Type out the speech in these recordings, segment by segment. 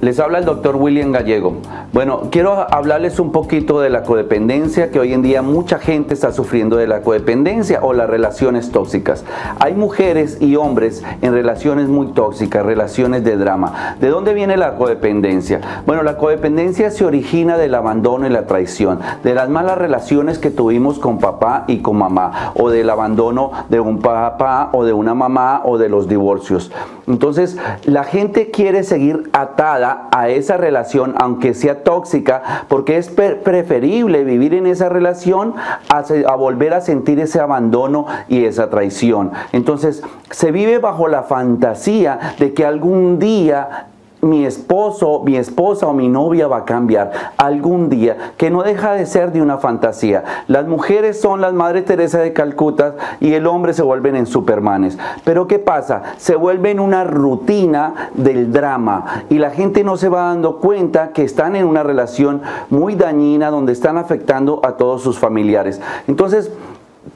Les habla el doctor William Gallego. Bueno, quiero hablarles un poquito de la codependencia, que hoy en día mucha gente está sufriendo de la codependencia o las relaciones tóxicas. Hay mujeres y hombres en relaciones muy tóxicas, relaciones de drama. ¿De dónde viene la codependencia? Bueno, la codependencia se origina del abandono y la traición, de las malas relaciones que tuvimos con papá y con mamá, o del abandono de un papá o de una mamá o de los divorcios. Entonces, la gente quiere seguir atada a esa relación, aunque sea tóxica, porque es preferible vivir en esa relación a, volver a sentir ese abandono y esa traición. Entonces, se vive bajo la fantasía de que algún día mi esposo, mi esposa o mi novia va a cambiar algún día, que no deja de ser de una fantasía. Las mujeres son las Madre Teresa de Calcuta y el hombre se vuelven en supermanes. Pero ¿qué pasa? Se vuelven una rutina del drama y la gente no se va dando cuenta que están en una relación muy dañina donde están afectando a todos sus familiares. Entonces,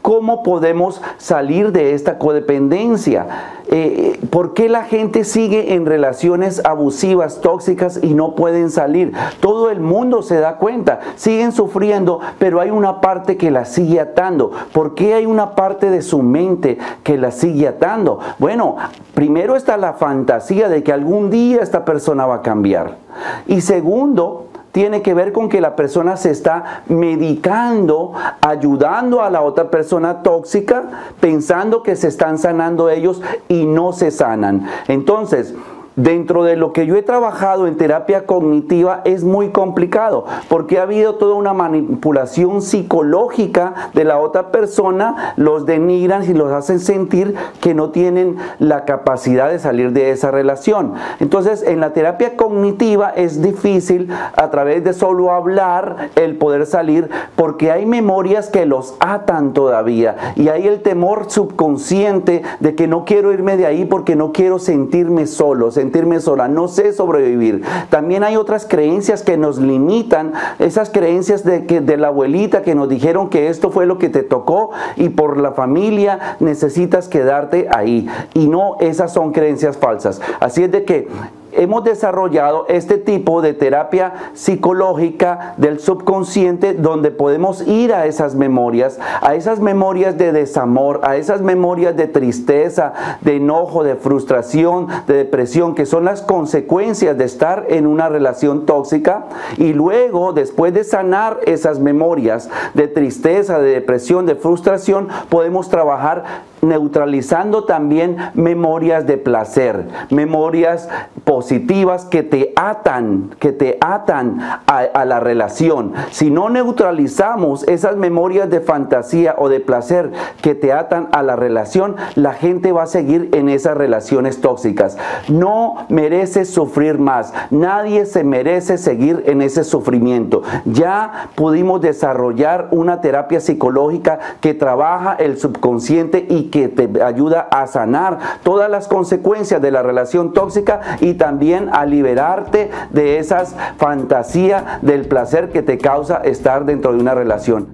¿Cómo podemos salir de esta codependencia? Eh, ¿Por qué la gente sigue en relaciones abusivas, tóxicas y no pueden salir? Todo el mundo se da cuenta, siguen sufriendo, pero hay una parte que la sigue atando. ¿Por qué hay una parte de su mente que la sigue atando? Bueno, primero está la fantasía de que algún día esta persona va a cambiar. Y segundo, tiene que ver con que la persona se está medicando, ayudando a la otra persona tóxica, pensando que se están sanando ellos y no se sanan. Entonces, dentro de lo que yo he trabajado en terapia cognitiva es muy complicado porque ha habido toda una manipulación psicológica de la otra persona, los denigran y los hacen sentir que no tienen la capacidad de salir de esa relación. Entonces, en la terapia cognitiva es difícil a través de solo hablar el poder salir porque hay memorias que los atan todavía y hay el temor subconsciente de que no quiero irme de ahí porque no quiero sentirme solo sentirme sola, no sé sobrevivir. También hay otras creencias que nos limitan, esas creencias de, que, de la abuelita que nos dijeron que esto fue lo que te tocó y por la familia necesitas quedarte ahí. Y no, esas son creencias falsas. Así es de que hemos desarrollado este tipo de terapia psicológica del subconsciente donde podemos ir a esas memorias, a esas memorias de desamor, a esas memorias de tristeza, de enojo, de frustración, de depresión, que son las consecuencias de estar en una relación tóxica. Y luego, después de sanar esas memorias de tristeza, de depresión, de frustración, podemos trabajar neutralizando también memorias de placer, memorias positivas que te atan, que te atan a, la relación. Si no neutralizamos esas memorias de fantasía o de placer que te atan a la relación, la gente va a seguir en esas relaciones tóxicas. No mereces sufrir más. Nadie se merece seguir en ese sufrimiento. Ya pudimos desarrollar una terapia psicológica que trabaja el subconsciente y que te ayuda a sanar todas las consecuencias de la relación tóxica y también a liberarte de esas fantasías del placer que te causa estar dentro de una relación.